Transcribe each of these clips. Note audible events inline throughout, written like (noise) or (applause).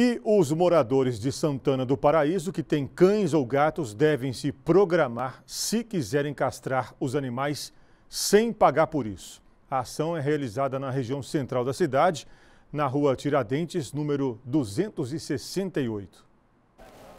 E os moradores de Santana do Paraíso que têm cães ou gatos devem se programar se quiserem castrar os animais sem pagar por isso. A ação é realizada na região central da cidade, na rua Tiradentes, número 268.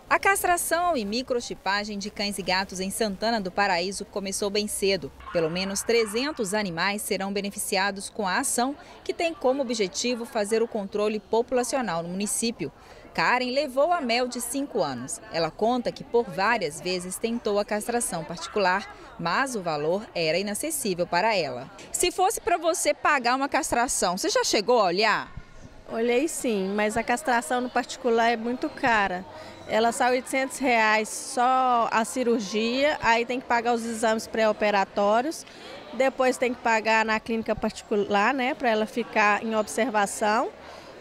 A castração e microchipagem de cães e gatos em Santana do Paraíso começou bem cedo. Pelo menos 300 animais serão beneficiados com a ação, que tem como objetivo fazer o controle populacional no município. Karen levou a Mel de 5 anos. Ela conta que por várias vezes tentou a castração particular, mas o valor era inacessível para ela. Se fosse para você pagar uma castração, você já chegou a olhar? Olhei sim, mas a castração no particular é muito cara. Ela sai 800 reais só a cirurgia, aí tem que pagar os exames pré-operatórios, depois tem que pagar na clínica particular, né, para ela ficar em observação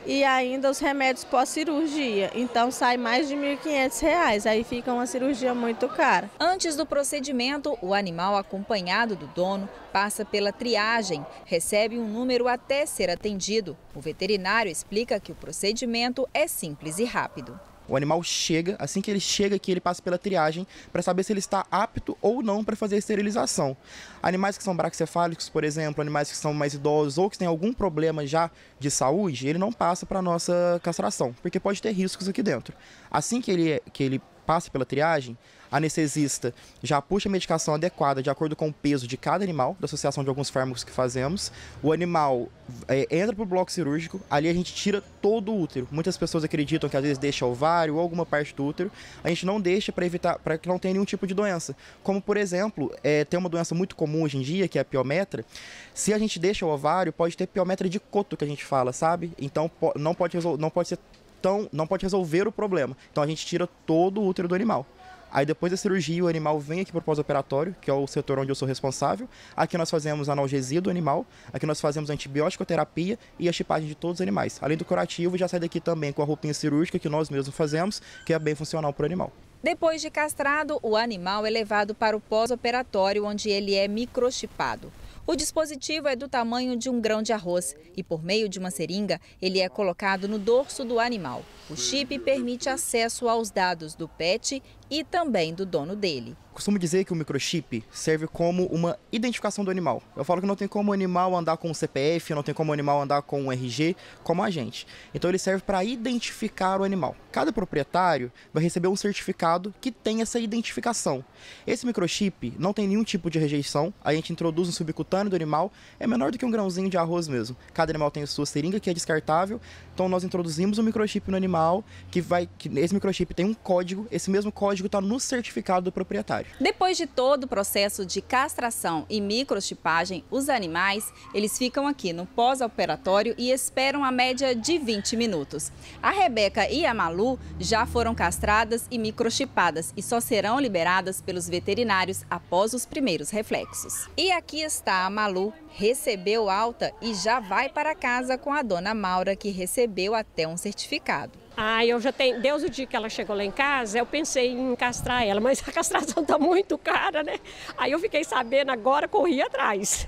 e ainda os remédios pós-cirurgia. Então sai mais de R$ 1.500, aí fica uma cirurgia muito cara. Antes do procedimento, o animal acompanhado do dono passa pela triagem, recebe um número até ser atendido. O veterinário explica que o procedimento é simples e rápido. O animal chega, assim que ele chega aqui, ele passa pela triagem para saber se ele está apto ou não para fazer a esterilização. Animais que são braxcefálicos, por exemplo, animais que são mais idosos ou que têm algum problema já de saúde, ele não passa para nossa castração, porque pode ter riscos aqui dentro. Assim que ele, que ele passa pela triagem, anestesista já puxa a medicação adequada de acordo com o peso de cada animal, da associação de alguns fármacos que fazemos. O animal é, entra para o bloco cirúrgico, ali a gente tira todo o útero. Muitas pessoas acreditam que às vezes deixa ovário ou alguma parte do útero. A gente não deixa para evitar, para que não tenha nenhum tipo de doença. Como, por exemplo, é, tem uma doença muito comum hoje em dia, que é a piometra. Se a gente deixa o ovário, pode ter piometra de coto, que a gente fala, sabe? Então não pode, não pode ser tão, não pode resolver o problema. Então a gente tira todo o útero do animal. Aí depois da cirurgia, o animal vem aqui para o pós-operatório, que é o setor onde eu sou responsável. Aqui nós fazemos analgesia do animal, aqui nós fazemos antibiótico terapia e a chipagem de todos os animais. Além do curativo, já sai daqui também com a roupinha cirúrgica que nós mesmos fazemos, que é bem funcional para o animal. Depois de castrado, o animal é levado para o pós-operatório, onde ele é microchipado. O dispositivo é do tamanho de um grão de arroz e, por meio de uma seringa, ele é colocado no dorso do animal. O chip permite acesso aos dados do pet e também do dono dele. Costumo dizer que o microchip serve como uma identificação do animal. Eu falo que não tem como o animal andar com o CPF, não tem como o animal andar com o RG, como a gente. Então ele serve para identificar o animal. Cada proprietário vai receber um certificado que tem essa identificação. Esse microchip não tem nenhum tipo de rejeição, a gente introduz no subcutâneo do animal, é menor do que um grãozinho de arroz mesmo. Cada animal tem sua seringa que é descartável, então nós introduzimos um microchip no animal que vai que esse microchip tem um código, esse mesmo código código está no certificado do proprietário. Depois de todo o processo de castração e microchipagem, os animais, eles ficam aqui no pós-operatório e esperam a média de 20 minutos. A Rebeca e a Malu já foram castradas e microchipadas e só serão liberadas pelos veterinários após os primeiros reflexos. E aqui está a Malu, recebeu alta e já vai para casa com a dona Maura, que recebeu até um certificado. Ah, eu já tenho, Deus o dia que ela chegou lá em casa, eu pensei em castrar ela, mas (laughs) a castração tá muito cara, né? Aí eu fiquei sabendo agora, corri atrás.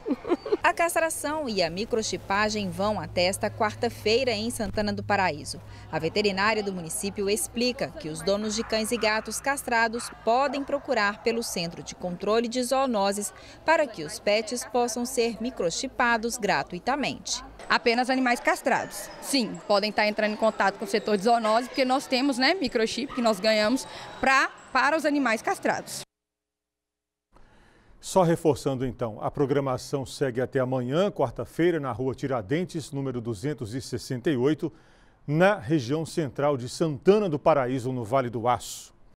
A castração e a microchipagem vão até esta quarta-feira em Santana do Paraíso. A veterinária do município explica que os donos de cães e gatos castrados podem procurar pelo Centro de Controle de Zoonoses para que os pets possam ser microchipados gratuitamente. Apenas animais castrados. Sim, podem estar entrando em contato com o setor de zoonose, porque nós temos né, microchip que nós ganhamos pra, para os animais castrados. Só reforçando então, a programação segue até amanhã, quarta-feira, na rua Tiradentes, número 268, na região central de Santana do Paraíso, no Vale do Aço.